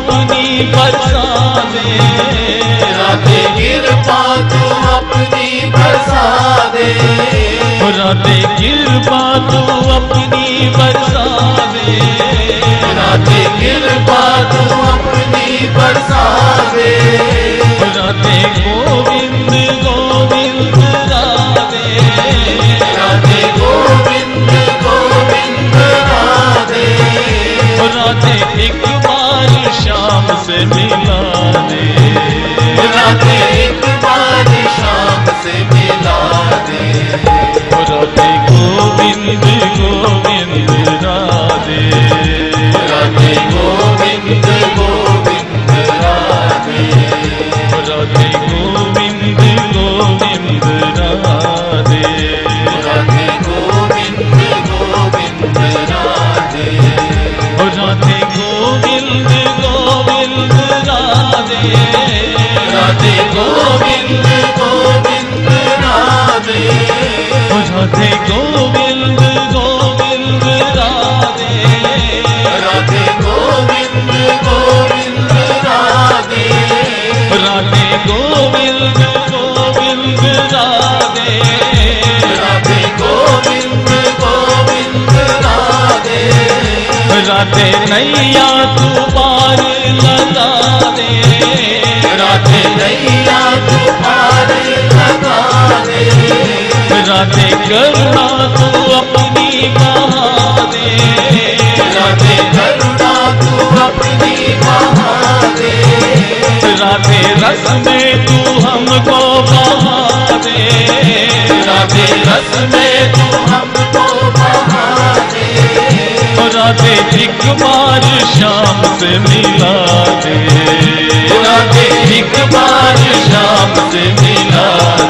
अपनी बरसा दे राधे कृपा तू अपनी बरसा दे राधे कृपा तू अपनी बरसा दे राधे कृपा तू अपनी बरसा दे राधे गोविंद गोविंद राधे। राधे गोविंद गोविंद राधे। राधे एक बार शाम से मिला दे। राधे एक बार शाम से मिला दे। राधे गोविंद राधे करुणा तू अपनी बहा दे राधे करुणा तू अपनी महादे राधे रस में तू हमको बहा दे राधे रस में तू हमको राधे एक बार शाम से मिला दे। राधे एक बार शाम से मिला दे।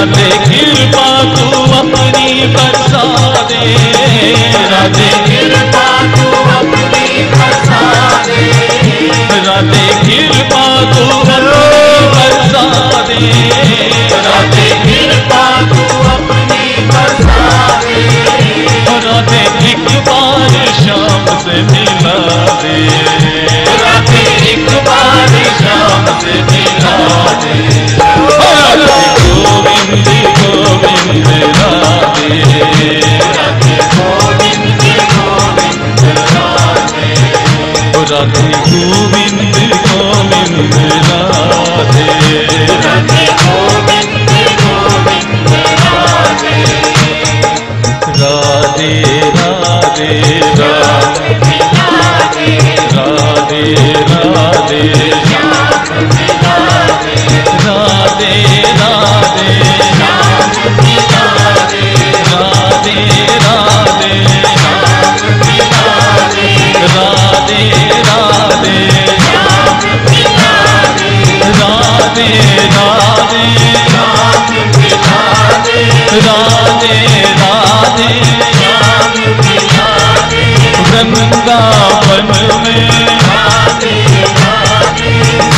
राधे कृपा तू अपनी बरसा दे राधे कृपा तू अपनी बरसा दे राधे कृपा तू अपनी बरसा दे राधे कृपा तू अपनी बरसा दे राधे एक बार शाम से मिला दे राधे एक बार शाम से मिला दे राधे राधे राधे राधे राधे। राधे राधे। राधे राधे। वृंदावन में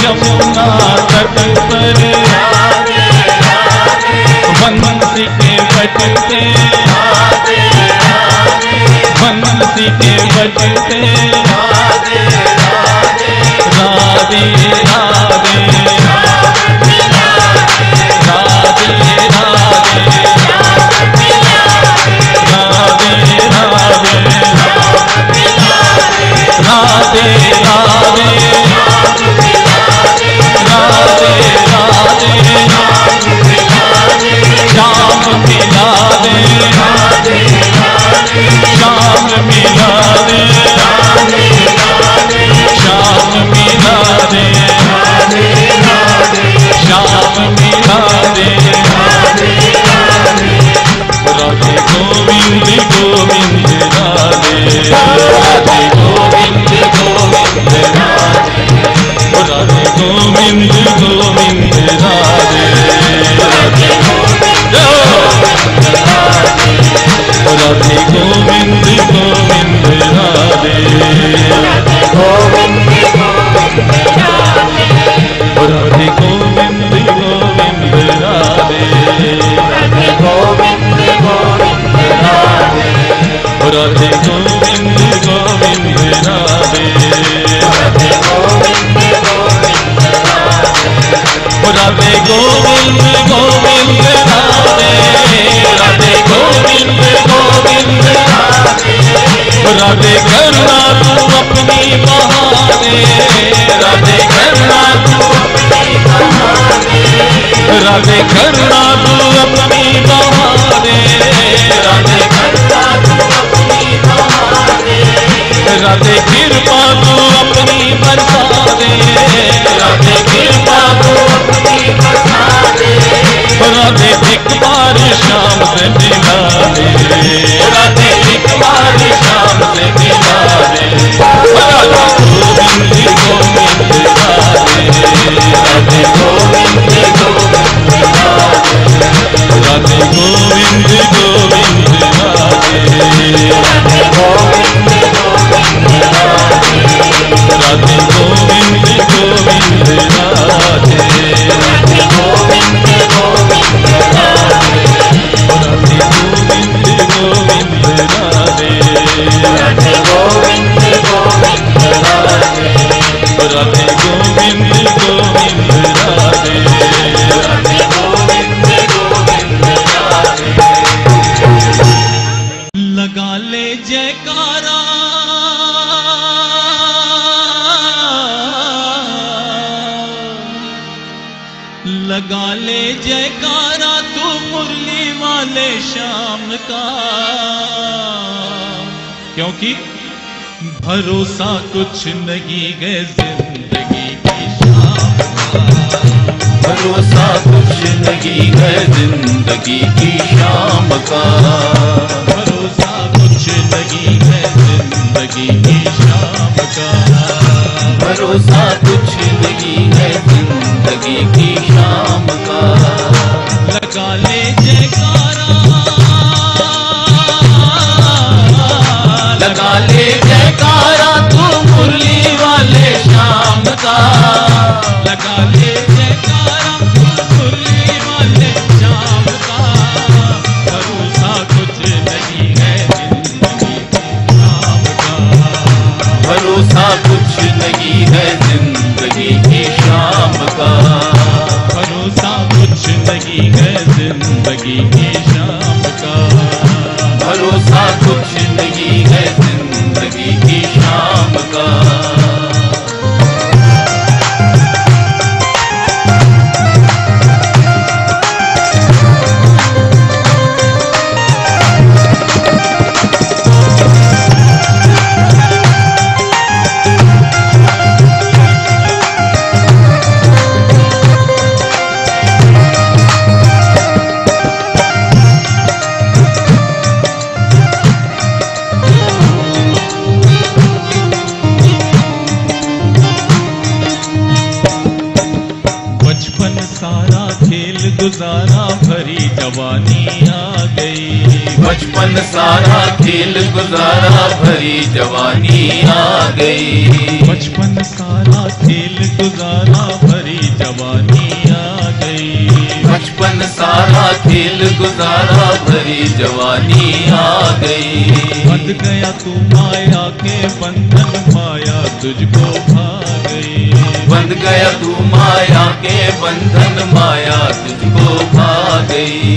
यमुना तट पर बंसी के बजते Radhe Radhe Radhe Radhe Radhe Radhe Govind, Govind, Radhe. Govind. Radhe Govind Govind Radhe. Radhe Govind Govind Radhe. करुणा तू अपनी बहाने। राधे करुणा तू राधे करुणा तू अपनी बहाने। राधे राधे कृपा तू अपनी बरसा दे राधे कृपा तू राधे एक बार शाम से मिला दे राधे एक बार शाम से मिला दे गोविंद गोविंद राधे। गोविंद गोविंद राधे गोविंद गोविंद राधे। राधे गोविंद भरोसा कुछ नहीं है ज़िंदगी की शाम। भरोसा कुछ नहीं है ज़िंदगी की शाम का। भरोसा कुछ नहीं है ज़िंदगी की शाम का। भरोसा कुछ नहीं है ज़िंदगी की शाम Santa. भरी जवानी आ गई। बचपन सारा खेल गुजारा भरी जवानी आ गई। बचपन सारा खेल गुजारा भरी जवानी आ गई। बंध गया तू माया के बंधन माया तुझको भा गई। बंध गया तू माया के बंधन माया तुझको भा गई।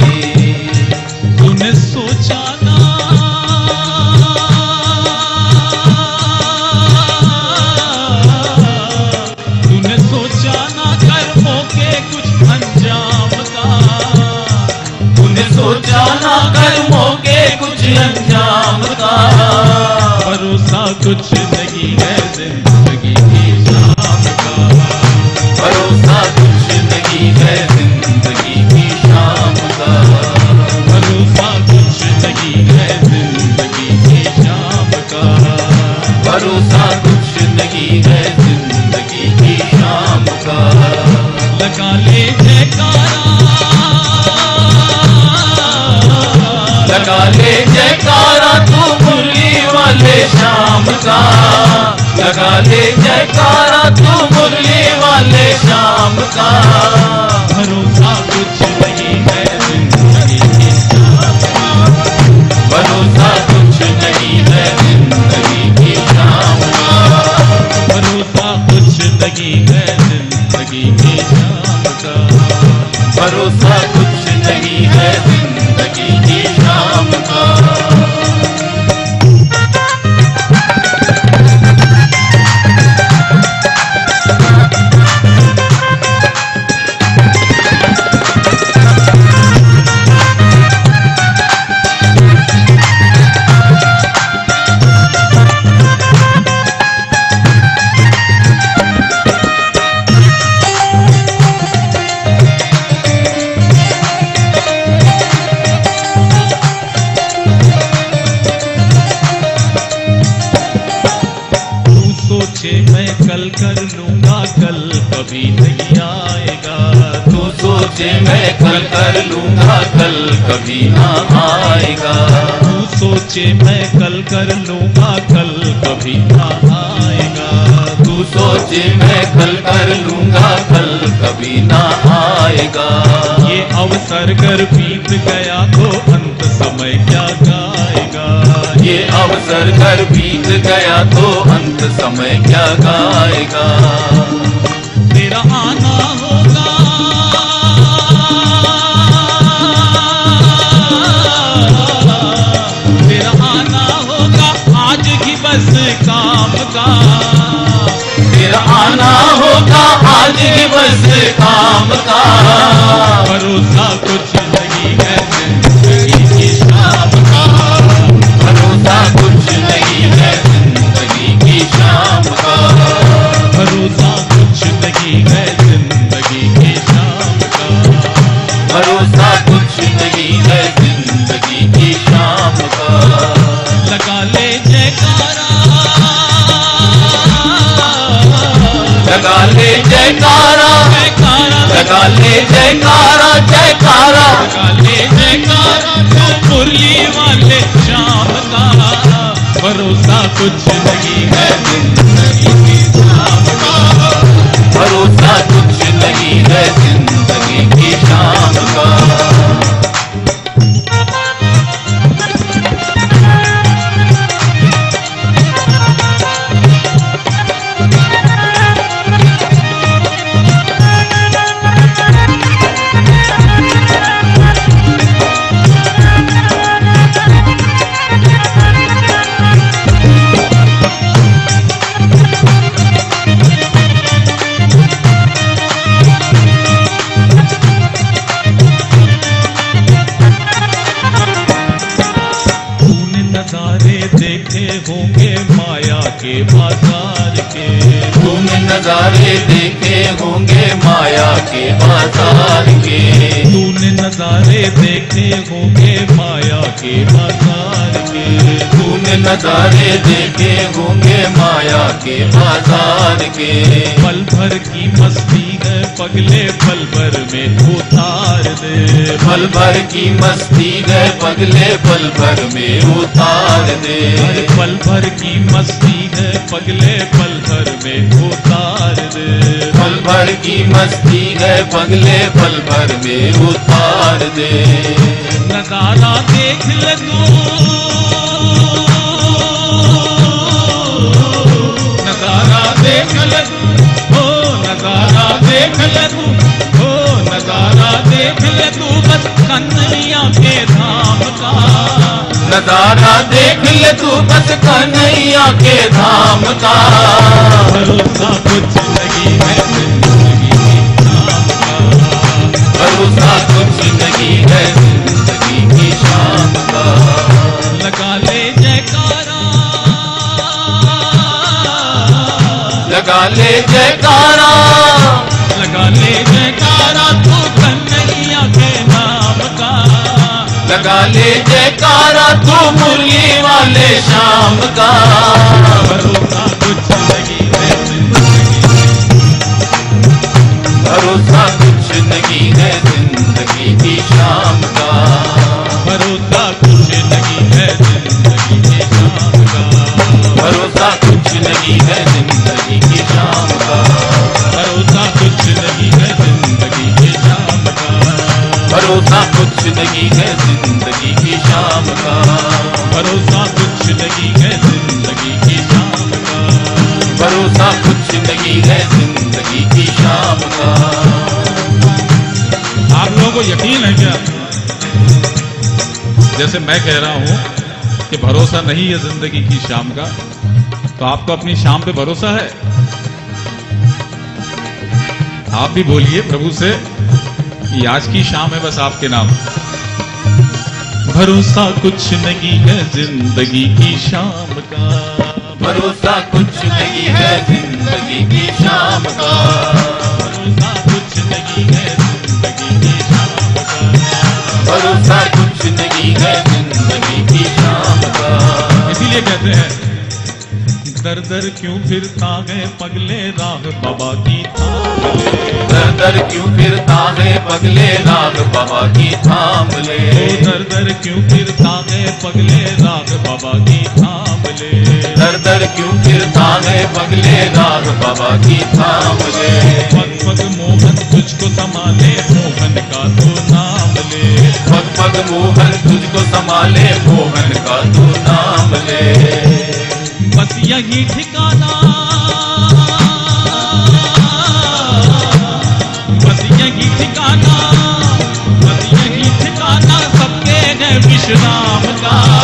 तूने सोचा सोचा ना कर्मों के कुछ अंजाम का। भरोसा कुछ नहीं है ज़िंदगी बीत गया तो अंत समय क्या गाएगा? ये अवसर कर बीत गया तो अंत समय क्या गाएगा? तेरा आना होगा। तेरा आना होगा आज ही बस काम का। तेरा आना होगा आज ही बस काम का। भरोसा कुछ जयकारा जयकारा जयकारा। काले जयकारा तो मुरली वाले शाम का। भरोसा कुछ नहीं है ज़िंदगी की शाम का। भरोसा कुछ नहीं है ज़िंदगी की शाम का। बाज़ार के। तुम नजारे देखे होंगे माया के बाज़ार के। तुम नजारे देखे होंगे माया के बाज़ार नजारे देखे होंगे माया के बाज़ार के। पल भर की मस्ती है पगले पल भर में उतार दे। पल भर की मस्ती है पगले पल भर में उतार दे। पल भर की मस्ती है पगले पल भर में उतार दे। पल भर की मस्ती है पगले पल भर में उतार दे। नज़ारा देख ले तू नज़ारा देख ले तू बस कन्हैया के धाम का। नज़ारा देख धाम का। भरोसा कुछ लगी है ज़िंदगी के शाम का। भरोसा कुछ लगी है ज़िंदगी के शाम का। लगा लगा ले जयकारा। लगा ले जयकारा तू कन्हैया के नाम का। लगा ले जयकारा तू मुरली वाले शाम का। भरोसा कुछ नहीं है ज़िंदगी की शाम का। भरोसा कुछ नहीं है ज़िंदगी की शाम का। भरोसा कुछ नहीं है ज़िंदगी की शाम का। आप लोगों को यकीन है क्या? जैसे मैं कह रहा हूँ कि भरोसा नहीं है ज़िंदगी की शाम का तो आपको अपनी शाम पे भरोसा है? आप भी बोलिए प्रभु से कि आज की शाम है बस आपके नाम। भरोसा कुछ नहीं है ज़िंदगी की शाम का। भरोसा कुछ नहीं है ज़िंदगी की शाम का। भरोसा कुछ नहीं है ज़िंदगी की शाम का। भरोसा कुछ नहीं है ज़िंदगी की शाम का। इसीलिए कहते हैं दर दर क्यों फिरता है पगले राह बाबा की थाम ले दर दर क्यों फिरता है पगले राग बाबा की थाम ले दर दर क्यों फिरता है पगले राह बाबा की थाम ले दर दर क्यों फिरता है पगले राग बाबा की थाम ले पग पग मोहन तुझको संभाले मोहन का तो नाम ले पग पग मोहन तुझको संभाले मोहन का तो नाम ले बस यही ठिकाना। बस यही ठिकाना बस यही ठिकाना सबके है विश्राम का।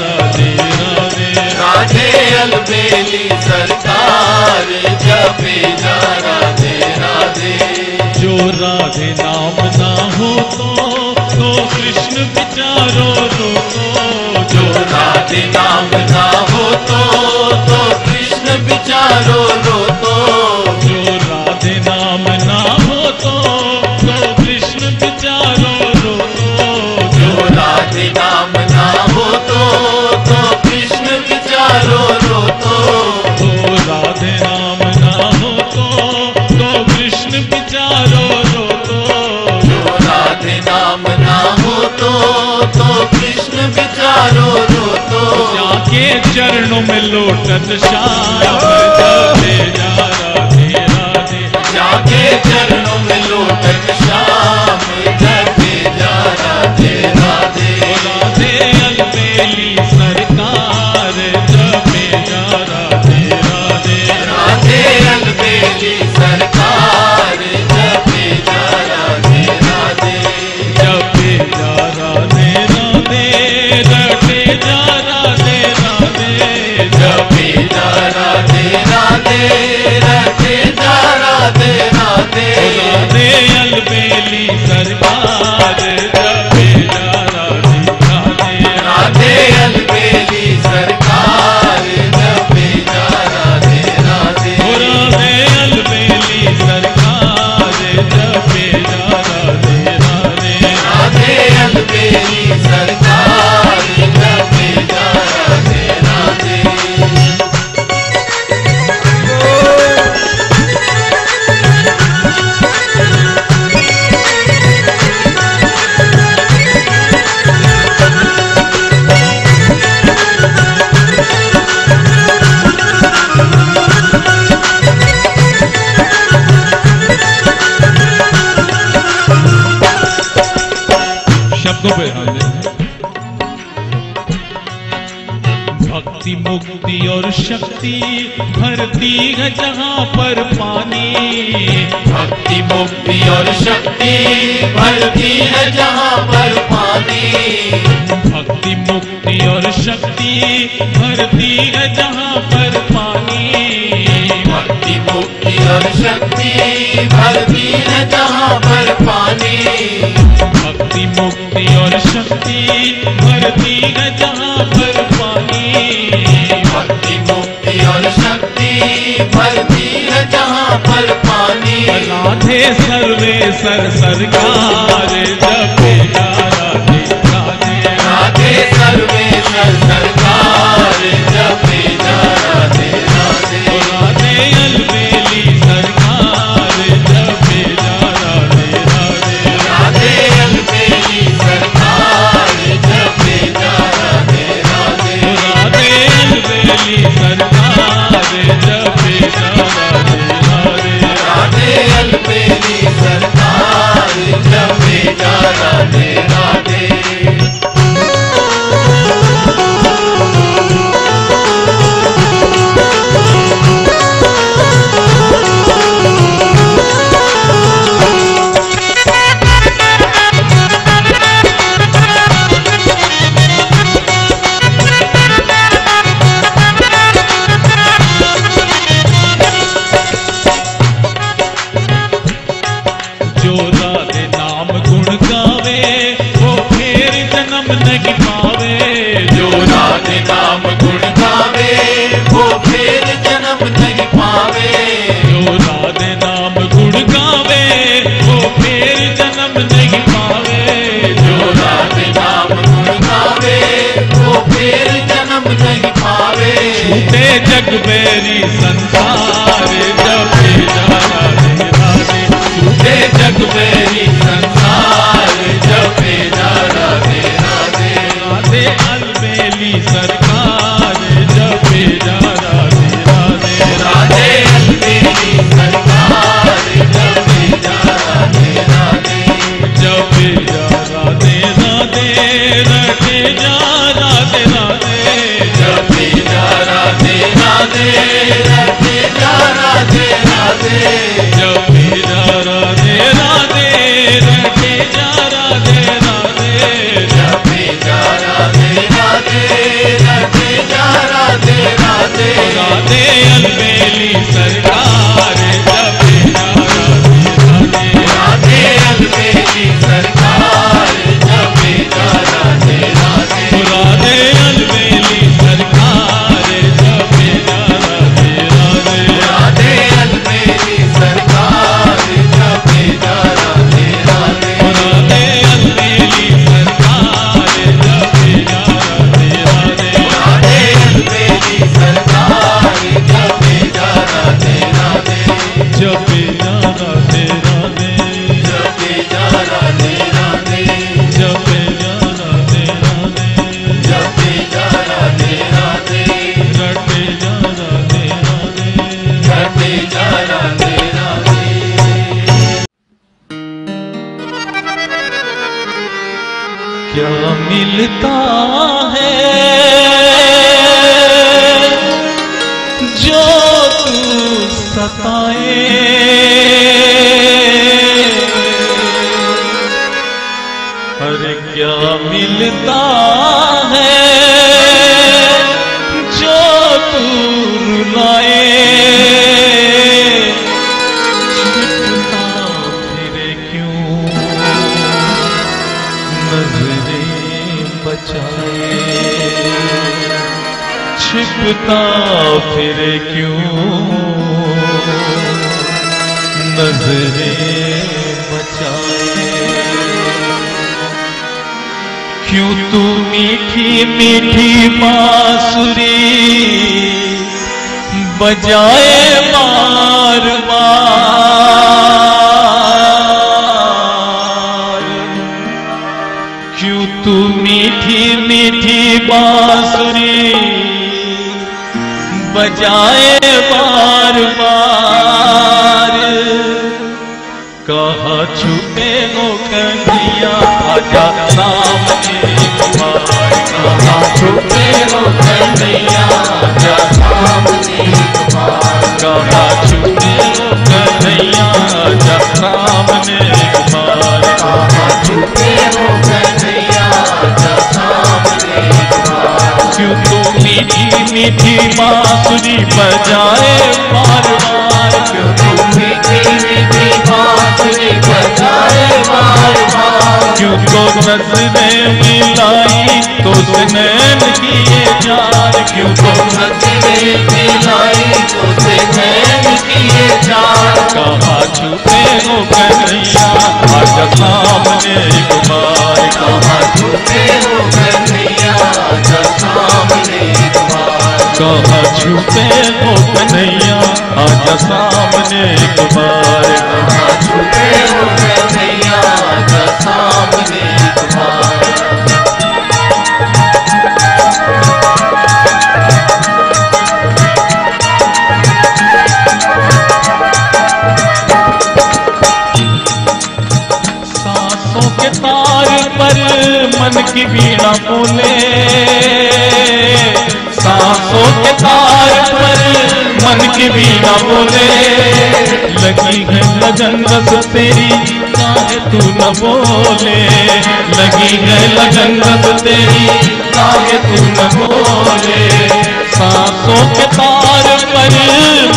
राधे राधे राधे अलबेली सरकार जा राधे राधे जो राधे नाम ना हो तो तो कृष्ण विचारो तो जो राधे नाम ना हो तो तो कृष्ण विचारो रो तो हो तो जाके चरणों में लोटन श्याम जाके चरणों नाते नाते धरती है जहाँ पर पानी। भक्ति, मुक्ति और शक्ति भरती है जहाँ पर पानी। भक्ति, मुक्ति और शक्ति भरती है जहाँ पर पानी। भक्ति, मुक्ति और शक्ति भक्ति है जहाँ पर पानी। भक्ति, मुक्ति और शक्ति भरती है जहाँ पर पानी। भक्ति भरती है जहाँ पर पानी। नाथे सर्वे सर सरकार जब मीठी बांसुरी बजाए मार मार क्यों तू मीठी मीठी बांसुरी बजाए बार बार कहा छुपे हो कन्हैया आजा सामने मीठी बांसुरी बजाए, बार बार क्यों? तू मीठी बांसुरी बजाए बार बार क्यों को नज़रें मिलाई तो स्नैन किए जान? क्यों को नजरे मिलाई तो नैन किए जान? कहा छुपे हो कन्हैया? आज सामने एक बार। कहाँ छुपे हो कन्हैया? आजा सामने कहा छुपे हो कन्हैया, आज सामने एक बार। छुपे हो तार पर मन की बीड़ा बोले सांसों के तार पर मन की बीड़ा बोले। लगी है लगन रस तेरी काहे तू न बोले। लगी है लगन रस तेरी काहे तू न बोले। सांसों के तार पर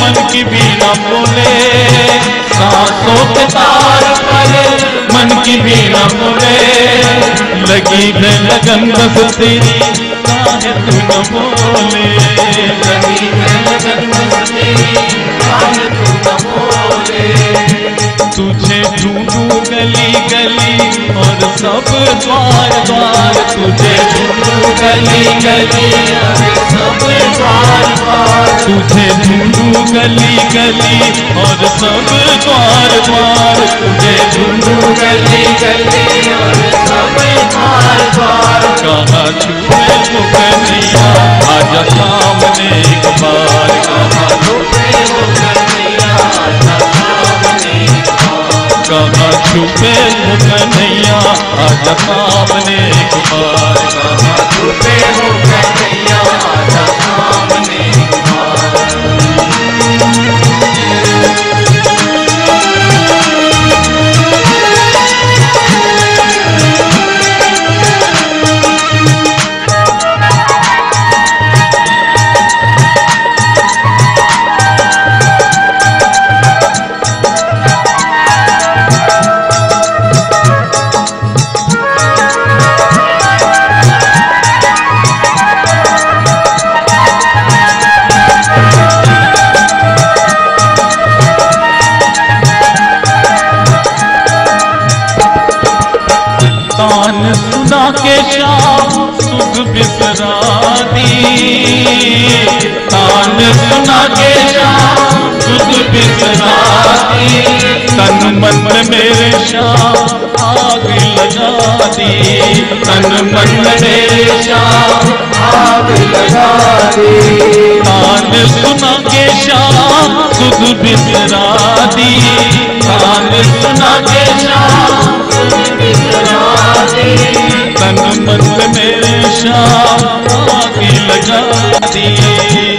मन की बीड़ा बोले। सांसों के तार पर मन की बीना बोले। लगी है लगन रस तेरी न है तू न बोले तुझे ढूंढू गली गली और सब द्वार द्वार तुझे ढूंढू गली गली। गली गली और सब द्वार द्वार तुझे ढूंढू गली गली और सब द्वार द्वार कहा सामने एक बार कहा कहा छुपे आजा सामने एक बार कहाँ छुपे सामने तन मन मेरे शाह आग लगा दी तन मन मेरे शाह आग लगा दी कान सुना के शाह खुद बिसरा दी कान सुना के शाह तन मन मेरे शाह आग लगा दी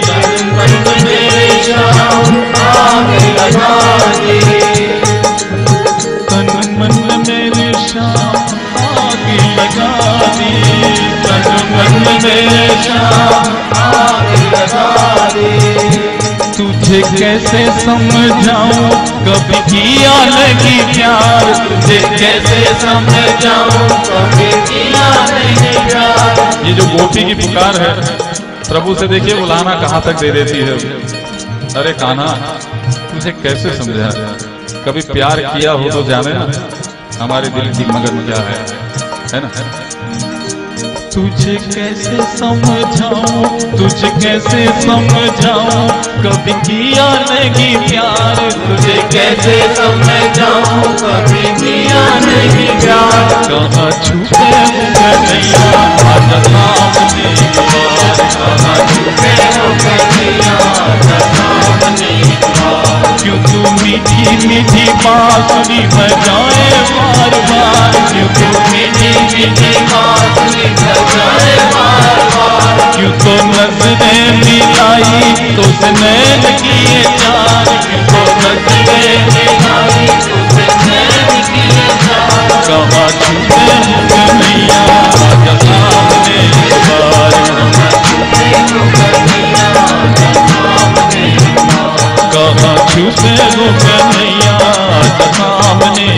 तुझे कैसे समझाऊं? कभी किया लगी प्यार। तुझे कैसे समझाऊं? कभी किया नहीं प्यार। ये जो गोपी की पुकार है, प्रभु से देखिए बुलाना कहाँ तक दे देती है। अरे काना तुझे कैसे समझा कभी प्यार किया हो तो जाने ना। हमारे दिल की मगन क्या है है ना? तुझे कैसे समझाऊं? तुझे कैसे समझाऊं? कभी किया नहीं प्यार, तुझे कैसे समझाऊं? कभी किया नहीं प्यार। कहाँ छुपे कहाँ छुपे हो कन्हैया सामने क्यों तू मीठी मीठी बांसुरी बजाए बार बार क्यों तू मीठी मीठी बांसुरी बजाए बार बार क्यों तो नज़रें मिलाई तो किए चार क्यों तो नज़रें मिलाई नैन किए चार कहाँ छुपे हुए छुपे रुक कन्हैया सामने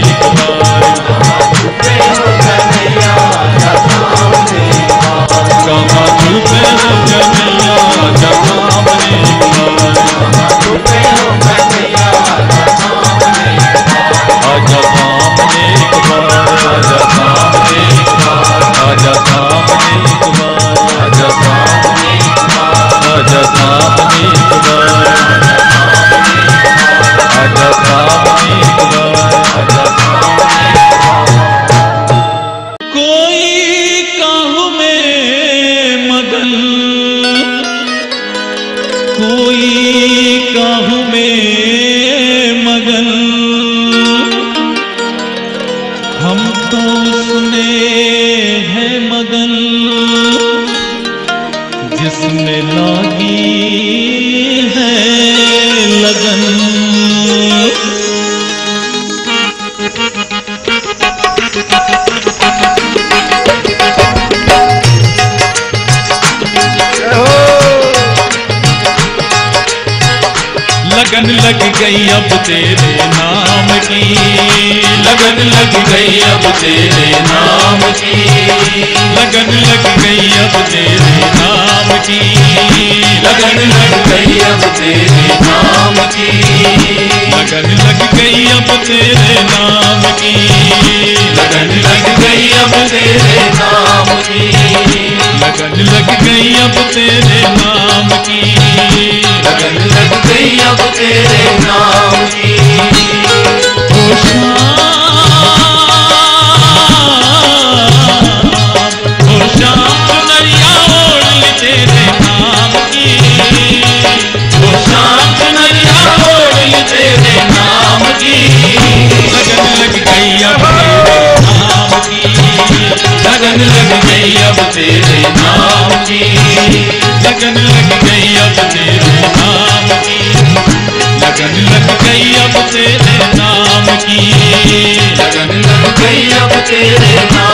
तेरे नाम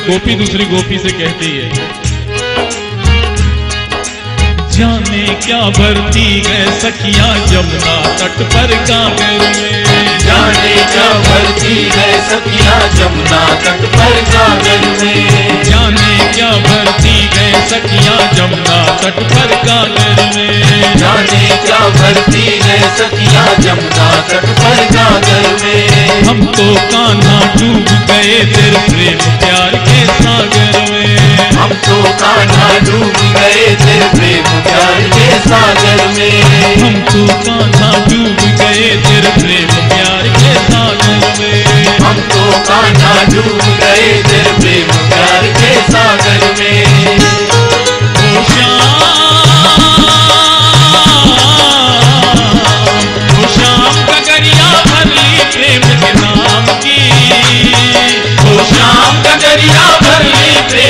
एक गोपी दूसरी गोपी से कहती है, जाने क्या भरती है सखिया जमुना तट पर कांगर में? जाने जा भरती है सखिया जमुना तट पर गानन में? जाने क्या भरती है सखिया जमुना तट पर गानन में? जाने क्या भरती है सखिया जमुना तट पर गानन में? हम तो काना डूब गए तेरे प्रेम प्यार के सागर में। हम तो काना डूब गए तेरे प्रेम प्यार के सागर में। हम तो काना डूब गए तेरे प्रेम गए दिल प्रेम प्यार के सागर के नाम की ओ श्याम कगरिया भर के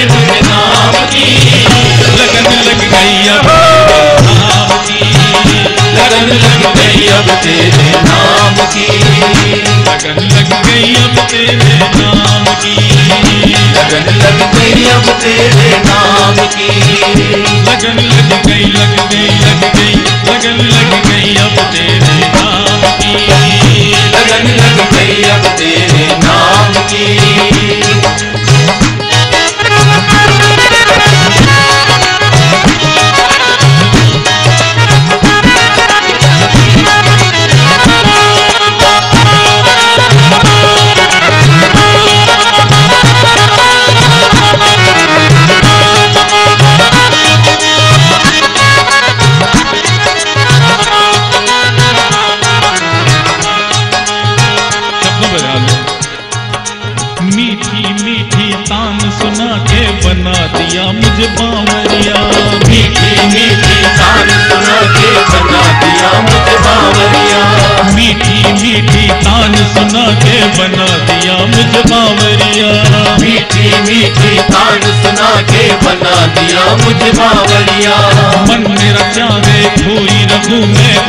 नाम की लगन लग गई अब तेरे नाम लगन लग गई अब तेरे नाम की। लगन लग गई की। लगन लग गई लग गई लग गई, लगन लग गई अब तेरे नाम की। लगन लग गई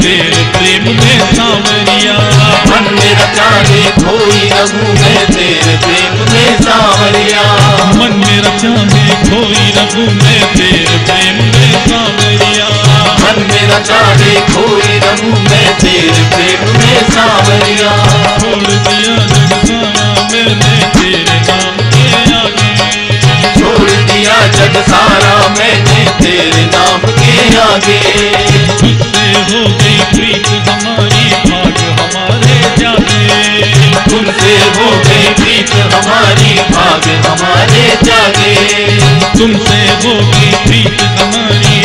तेरे प्रेम में सांवरिया। मन मेरा चाहे खोई रघु मैं तेरे प्रेम में सांवरिया। मन मेरा चाहे खोई रघु में तेरे प्रेम में सांवरिया। मन मेरा चाहे खोई रघु मैं तेरे प्रेम में सांवरिया। छोड़ दिया जग मैंने। जग सारा मैंने तेरे नाम के आगे। हो गई प्रीत हमारी भाग हमारे जागे। तुमसे हो गई प्रीत हमारी भाग हमारे जागे। तुमसे हो गई प्रीत हमारे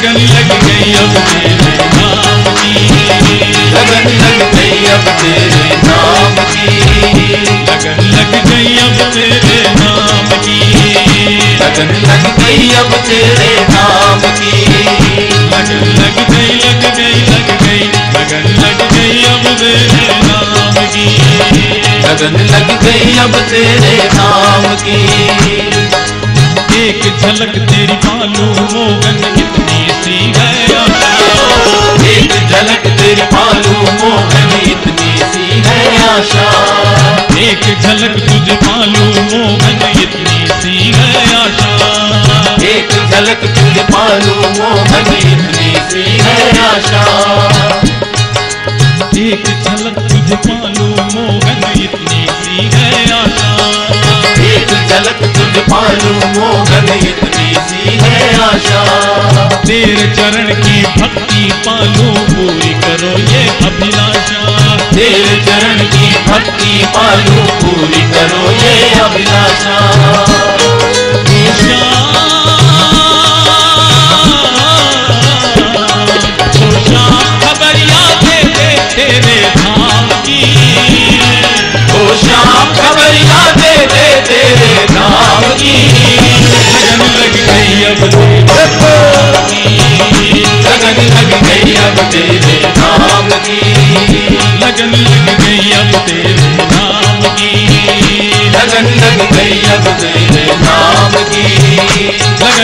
लगन लग गई अब तेरे नाम की। लगन लग गई अब तेरे नाम की। लगन लग गई अब तेरे नाम की। लगन लग गई अब तेरे नाम की। लगन लग गई लग गई लग गई। लगन लग गई अब तेरे नाम की। लगन लग गई अब तेरे नाम की। एक झलक तेरी मालूम मोगन इतनी सी है एक झलक तेरी मालूम मोहन इतनी सी है आशा। एक झलक तुझे मालूम मोहन इतनी सी है आशा। एक झलक तुझे मालूम मोहन इतनी सी है आशा। एक झलक तुझे मालूम तुझे पालू मोहन इतनी सी है आशा। तेरे चरण की भक्ति पालू पूरी करो ये अभिलाषा। तेरे चरण की भक्ति पालू पूरी करो ये अभिलाषा।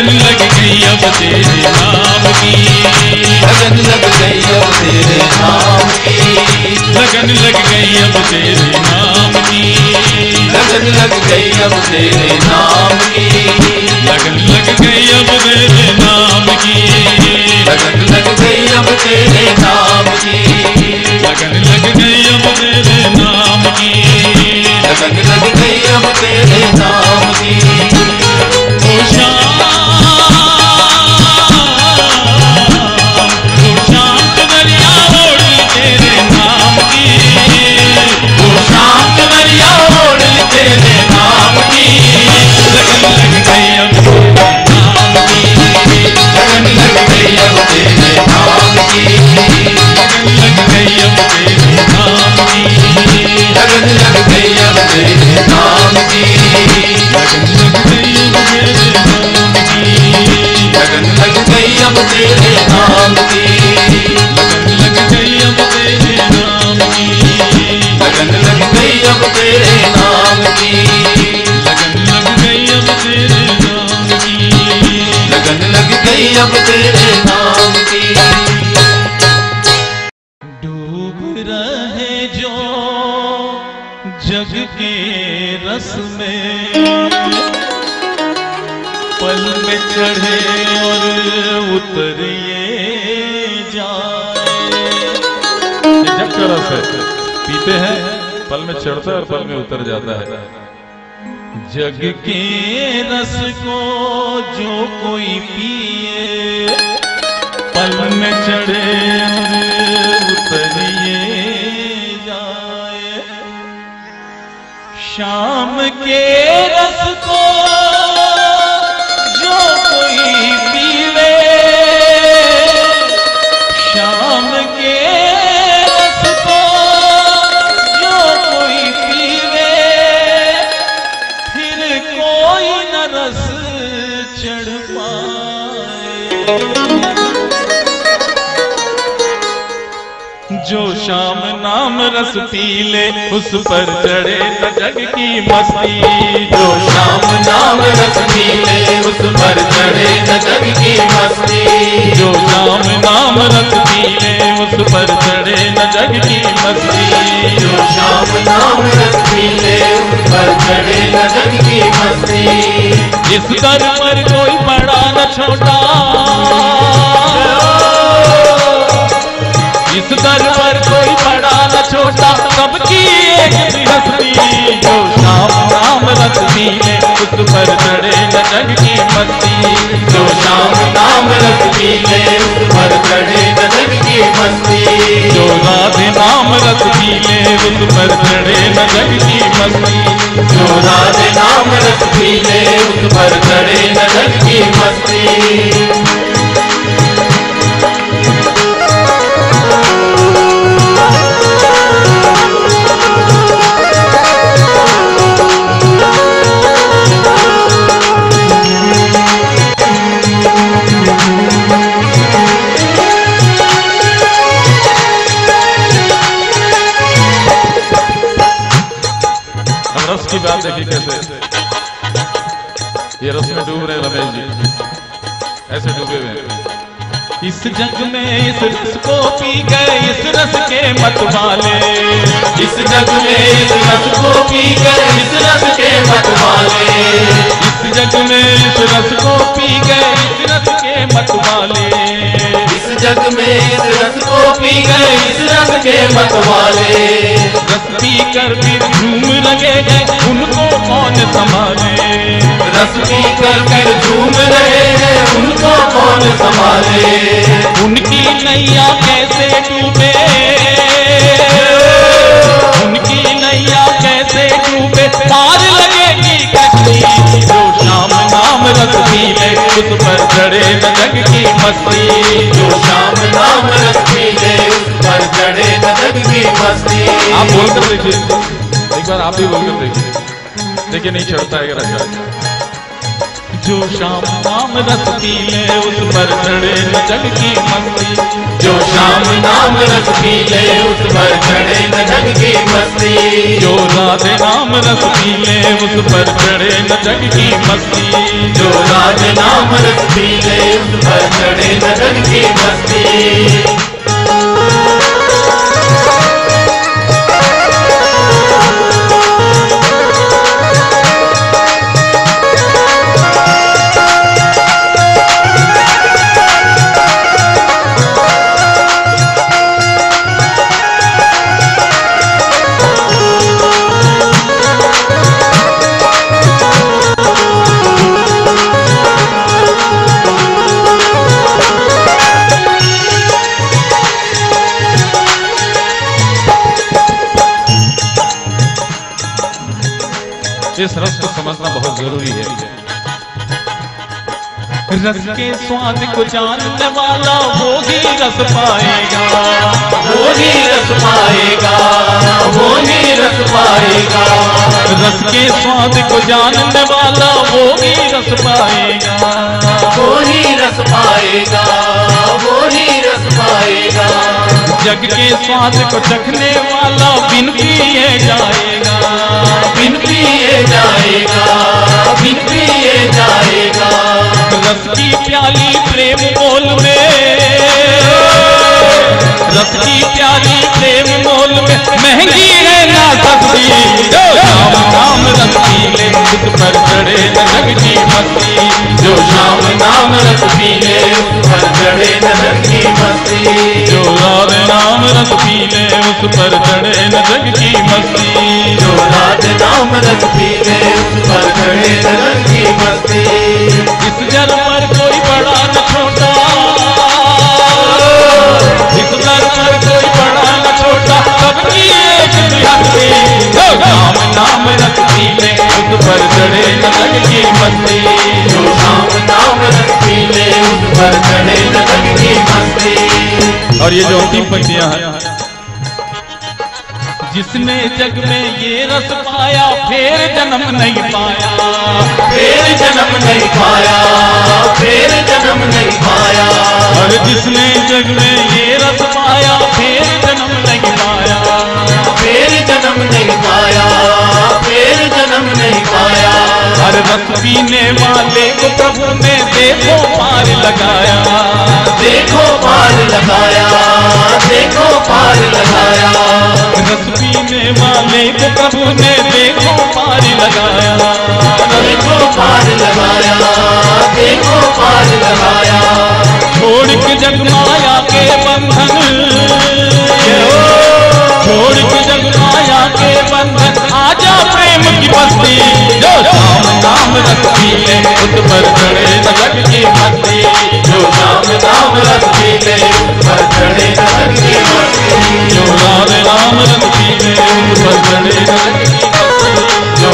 लगन लग गई अब तेरे नाम की लगन लग गई अब तेरे नाम की लगन लग गई अब तेरे नाम की लगन लग गई अब तेरे नाम की लगन लग गई अब तेरे नाम की लगन लग गई अब तेरे नाम की लगन लग गई अब तेरे नाम की लगन लग गई अब तेरे नाम की। Yeah. जग के रस में पल में चढ़े और उतरिए जाए। जग का रस है। पीते हैं, पल में चढ़ता है और पल में उतर जाता है। जग के रस को जो कोई पिए, पल में चढ़े शाम के रस जो शाम नाम रस पी ले, उस पर चढ़े न जग की मस्ती। जो शाम नाम रस पीले उस पर चढ़े न जग की मस्ती। जो शाम नाम रस पी ले, उस पर चढ़े न जग की मस्ती। जो शाम नाम रस पीले उस पर चढ़े न जग की मस्ती। इस दर पर कोई बड़ा न छोटा इस दर पर कोई बड़ा न छोटा, सबकी एक हस्ती जो शाम नाम रस है, उस पर चढ़े न जग की मस्ती। जो शाम नाम रस पीले उस पर चढ़े न जग की मस्ती। जो राधे नाम रस पीले उस पर चढ़े न जग की मस्ती। जो राधे नाम रस पीले उस पर चढ़े न जग की जग में इस रस को पी गए, इस रस के मत वाले इस जग में इस रस को पी गए, इस रस के मत वाले इस जग में इस रस को पी गए, इस रस के मत वाले इस जग में इस रस को पी गए, इस रस के मत वाले रस पी कर फिर झूम लगे उनको कौन संभाले? रस कर कर झूम रहे हैं उनको कौन संभाले? उनकी नैया कैसे डूबे उनकी नैया कैसे डूबे पार लगेगी कश्ती जो शाम नाम रस पीले उस पर चढ़े न जग की मस्ती। जो शाम नाम रस पीले उस पर चढ़े न की मस्ती। आप बोलकर देखिए। एक बार आप भी बोलकर देखिए। देखिए, नहीं चढ़ता है अगर अच्छा जो शाम नाम रस पीले उस पर चढ़े न की मस्ती। जो शाम नाम रस पीले उस पर चढ़े न की मस्ती। जो राधे नाम रस पीले उस पर चढ़े न की मस्ती। जो राज नाम रस पीले उस पर चढ़े न की मस्ती। स्वाद को जानने वाला वो ही रस पाएगा वो ही रस पाएगा वो ही रस पाएगा। रस के स्वाद को जानने वाला वो ही रस पाएगा वो ही रस पाएगा वो ही रस पाएगा। जग के स्वाद को चखने वाला बिन पिए जाएगा, बिन पिए जाएगा, बिन पिए जाएगा। रस की प्याली प्रेम बोल में की प्याली प्रेम मोल में। महँगी है ना सस्ती। जो राम नाम पी ले उस पर चढ़े न जग की मस्ती। जो शाम नाम पी ले पर चढ़े नज़र की मस्ती। जो राम नाम पी ले उस पर चढ़े न जग की मस्ती। जो रात नाम पी ले उस पर चढ़े नज़र की मस्ती। इस जल पर कोई बड़ा न छोटा सबकी एक नाम नाम उस पर चढ़े की मस्ती। जो नाम ले उस पर चढ़े की मस्ती। और ये जो अंतिम पंक्तियाँ हैं। जिसने जग में ये रस पाया, फिर जन्म नहीं पाया। फिर जन्म नहीं पाया, फिर जन्म नहीं पाया। और जिसने जग में ये रस पाया, फिर जन्म नहीं पाया। फिर जन्म नहीं पाया। फिर जन्म नहीं पाया। हर रस पीने वाले को प्रभु ने देखो पार लगाया। देखो पार लगाया। देखो पार लगाया। रस पीने वाले को प्रभु ने देखो पार लगाया। देखो पार लगाया। देखो पार लगाया। छोड़ के जग माया के बंधन। की बस्ती। जो नाम रस पी ले उस पर चढ़े न जग की मस्ती जो नाम नाम पी ले उस पर चढ़े नज़र की मस्ती जो नाम रस पी ले उस पर चढ़े न जग की जो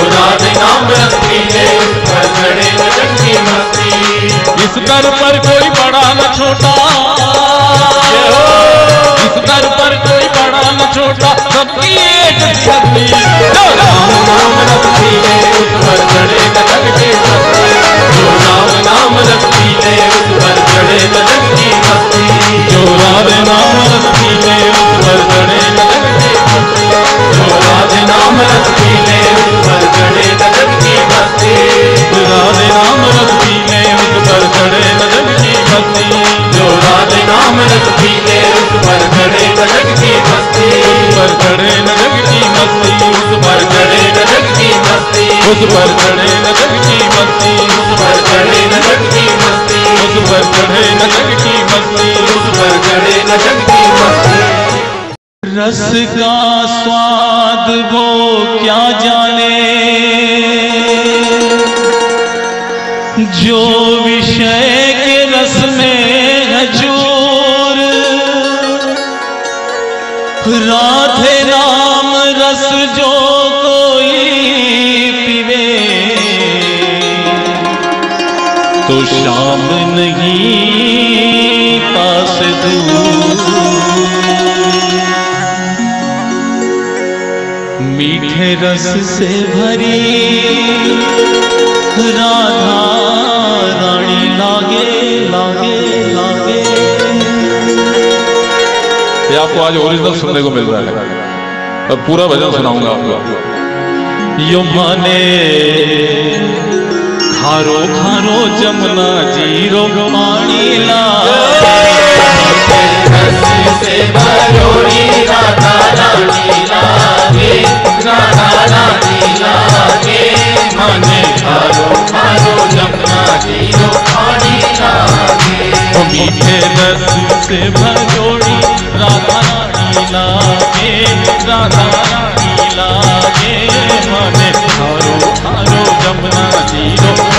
नाम रस पी ले उस पर चढ़े नज़र की मस्ती इस दर पर कोई बड़ा न छोटा। छोटा सबकी शक्ति जो राम नाम पी ले उस पर चढ़े नज़र की मस्ती जो नाम नाम पी ले उस पर चढ़े नज़र की मस्ती जो राम नाम पी ले उस पर चढ़े नज़र की जो रात नाम पी ले उस पर चढ़े नज़र की मस्ती राम नाम पी ले उस पर चढ़े नज़र की मस्ती जो रात नाम रस पी चढ़े की मस्ती, उस पर चढ़े नज़र की मस्ती, उस पर चढ़े की मस्ती, उस पर चढ़े नज़र की मस्ती, उस पर चढ़े नज़र की मस्ती, उस पर चढ़े नज़र की मस्ती। रस का स्वाद वो क्या जाने? जो विषय तो शाम नहीं पास दूर। मीठे रस से भरी राधा रानी लागे लागे लागे। ये आपको आज ओरिजिनल सुनने को मिल रहा है। अब पूरा भजन सुनाऊँगा आपको। यो माने खारो खारो जमुना ज़ीरो पानी से राधा रानी लागे, राधा रानी लागे जमुना ज़ीरो पानी लागे से जमुना ज़ीरो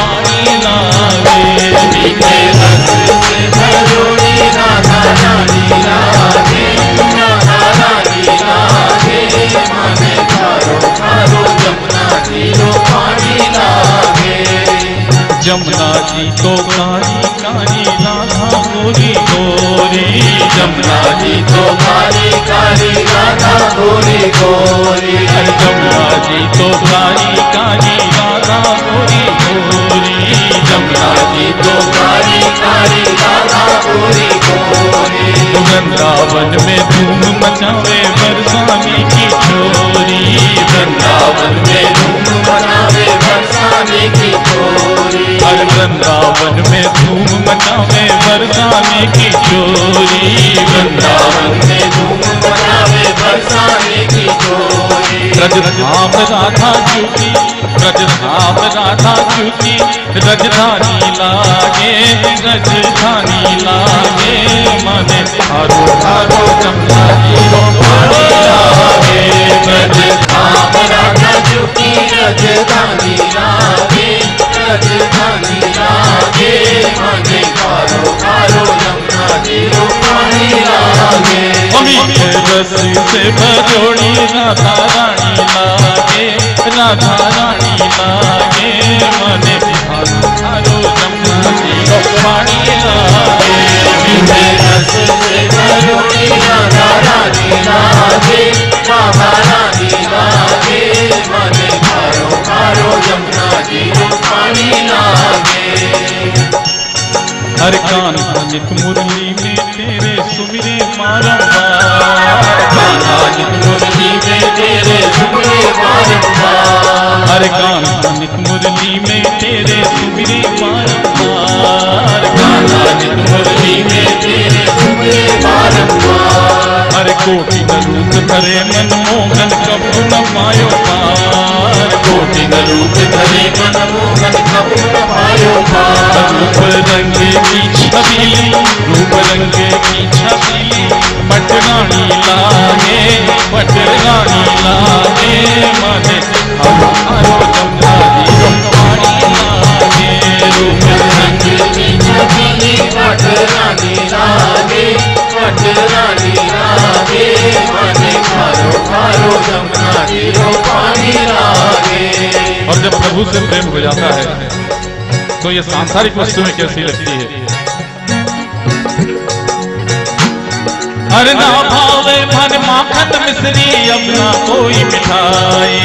जमुना जी तो काली काली राधा गोरी गोरी जमुना जी तो काली काली राधा गोरी गोरी जमुना जी तो काली काली राधा गोरी गोरी गंगा की दो कारी कारी लाला गोरी वृंदावन में धूम मचावे बरसाने की छोरी वृंदावन में धूम मचावे बरसाने की छोरी हर वृंदावन में धूम मचावे बरसाने की छोरी वृंदावन में धूम मचावे बरसाने ब्रजधाम राधा चुकी ब्रजधाम राधा चुकी रजधानी लागे रजधानी लागे, मने हरो हरो जमुना हीरो लागे रज धाम राधा चुकी रजधानी लागे। रस से भजोड़ी राधा रानी लागे राधा रानी लागे मने हारो हारो जमुना ज़ीरो पानी लागे। मीठे रस से भरोड़ी राधा रानी लागे राधा रानी लागे मने कारो कारो जमुना हर कान नित मुरली में तेरे सुमिरे मुरली में तेरे हर कान नित मुरली में तेरे सुमिरे बारंबार आज मुरली में तेरे झुमरे बारंबार हर कोटि न करे धरे मन मोहन कबू न पायो पार कोटि न रूप धरे मन रूप रंगे की छबीली रूप रंगे की छबीली पटरानी लागे पटरानी लागे मने हरो हरो रूप रंग की छबीली पट रानी लागे पट रानी लागे मने खारो खारो जमुना ज़ीरो लागे। और जब प्रभु से प्रेम हो जाता है तो ये सांसारिक वस्तु में कैसी लगती है? हर ना भावे मन माखन मिश्री अपना कोई मिठाई।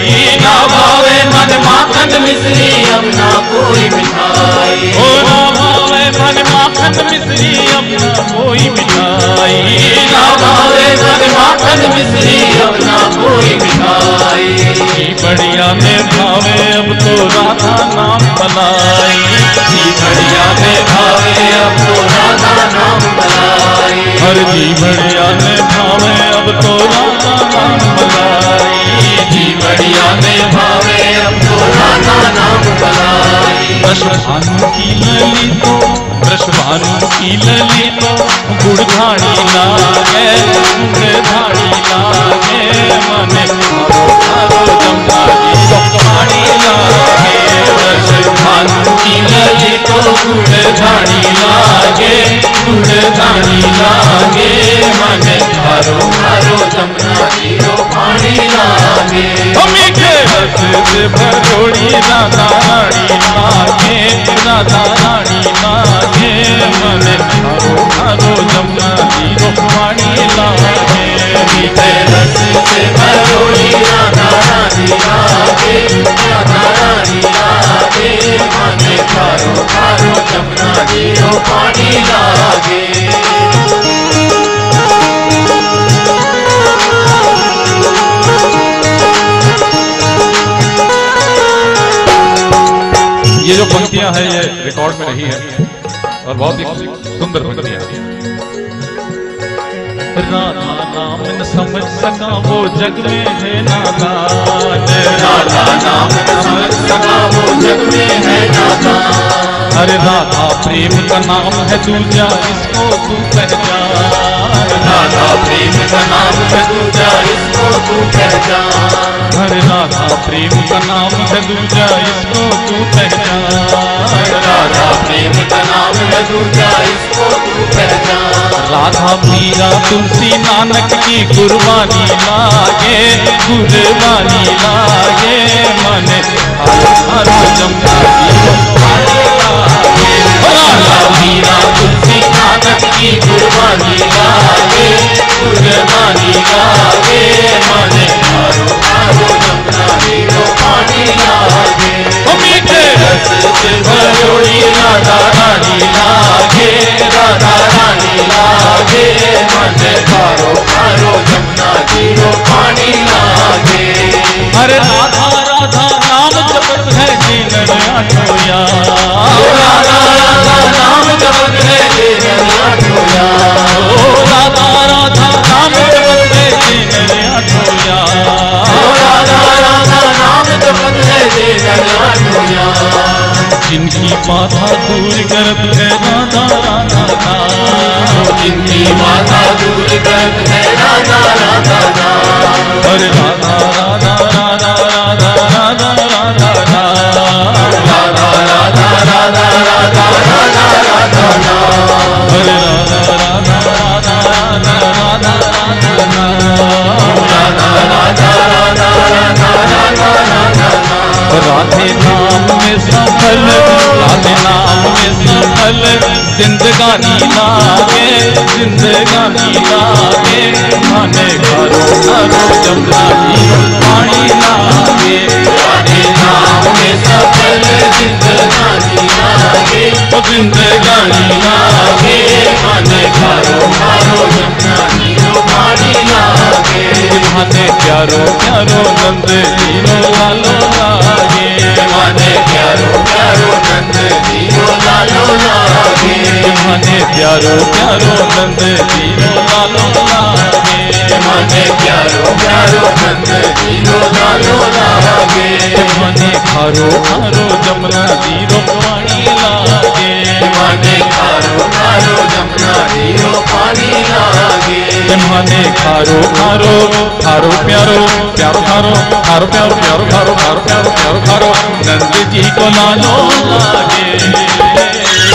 ना भावे मन माखन मिश्री अब ना कोई मिठाई। ओ ना भावे मन माखन मिश्री अपना कोई मिठाई। ना भावे मन माखन मिश्री अपना ना कोई मिठाई। बढ़िया में भावे, अब तो राधा नाम बनाई। बढ़िया में भावे, अब तो राधा नाम बनाई। हर जी बढ़िया में भावे, अब तो राधा नाम बनाई जी बढ़िया ने भावे, अब तो राधा नाम बनाई भानु की लली तो वृषभानु की लली तो गुड़धानी लागे गुड़धानी लागे, मने हारो वृषभानु की लली तो गुड़धानी लागे गुड़धानी लागे मने हारो हारो जमुना ज़ीरो पानी लागे। मीठे। रस भरोड़ी राधा रानी लागे राधा रानी लागे मने हारो हारो जमुना ज़ीरो पानी लागे। मीठे। रस भरोड़ी राधा रानी लागे माने खारो खारो जमुना ज़ीरो, पानी लागे। ये जो पंक्तियाँ हैं, ये रिकॉर्ड में नहीं है और बहुत ही सुंदर पंक्तियाँ न समझ सका वो जग में है नादान। राधा नाम समझ सका वो जग में है नादान। अरे राधा प्रेम का नाम है दूजा इसको तू पहचान। राधा प्रेम का नाम है दूजा इसको तू पहचान। हरे राधा प्रेम का नाम है दूजा इसको तू पहचान। राधा प्रेम का नाम है दूजा इसको तू पहचान। राधा मीरा तुलसी नानक की कुर्बानी लागे कुर्बानी लागे मन हरो हरो जमुना जी लागे राधा मीरा की गुरबानी गावे गुरबानी गावे माने मारो मारो राधा रानी लागे राधा रानी लागे माने मारो मारो जमुना राधा राधा नाम जपत है जीवन आया। राधे नाम में सफल, राधे नाम में सफल, जिंदगानी लागे जिंदगानी लागे माने घरो घरो जमुना जी पानी लागे। राधे नाम में सफल, जिंदगानी लागे जिंदगानी लागे मन घरो घरो जमुना नीरो पानी लागे। माने प्यारो प्यारो नंद ज़ीरो लालो लागे। माने प्यारो प्यारो नंद ज़ीरो लालो लागे। माने प्यारो प्यारो नंद ज़ीरो लालो लागे। माने प्यारो प्यारो नंद ज़ीरो लालो लागे। माने खारो खारो जमुना ज़ीरो पानी लागे। माने खारो खारो जमुना नीरो पानी लागे। मने खारो खारो खारो, प्यारो प्यारो, खारो खारो, प्यारो प्यारो, खारो खारो, प्यारो प्यारो, खारो, नंद जी को लालो लागे।